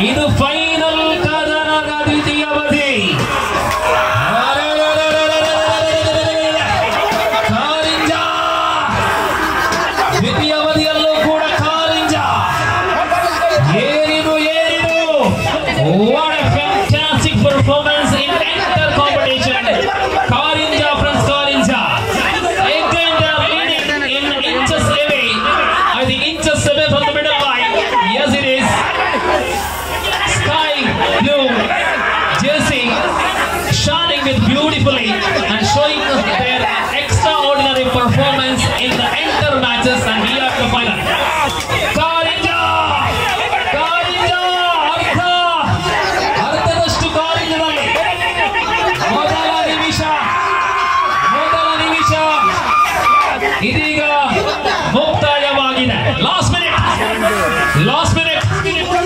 இது final shining with beautifully and showing their extraordinary performance in the enter matches and here at the final. Karinja Karinja ಅರ್ಧ ಅರ್ಧದಷ್ಟು ಕಾರಿಂಜದಲ್ಲಿ ಮೊದಲ ನಿಮಿಷ ಮೊದಲ ನಿಮಿಷ ಇದೀಗ ಮುಕ್ತಾಯವಾಗಿದೆ last minute last minute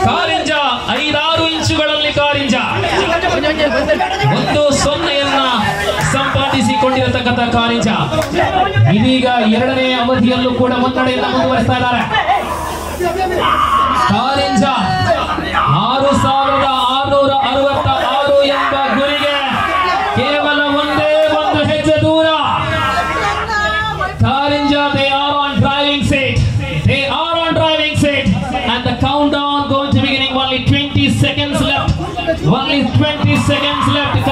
Karinja ಐದಾರು ಇಂಚುಗಳಲ್ಲಿ ಕಾರಿಂಜ ಒಂದು ಸೊನ್ನೆಯನ್ನ ಸಂಪಾದಿಸಿಕೊಂಡಿರತಕ್ಕಂಥ ಕಾರಿಂಜ ಇದೀಗ ಎರಡನೇ ಅವಧಿಯಲ್ಲೂ ಕೂಡ ಮುನ್ನಡೆಯನ್ನ ಮುಂದುವರಿಸ್ತಾ ಇದ್ದಾರೆ ಕಾರಿಂಜ ಆರು ಸಾವಿರದ ಆರುನೂರ ಅರವತ್ತ ಆರು ಎಂಬ ಗುರಿಗೆ ಕೇವಲ ಒಂದೇ ಒಂದು ಹೆಜ್ಜೆ ದೂರ Karinja they are on driving seat they are on driving seat and the countdown going to beginning only 20 seconds left only 20 seconds left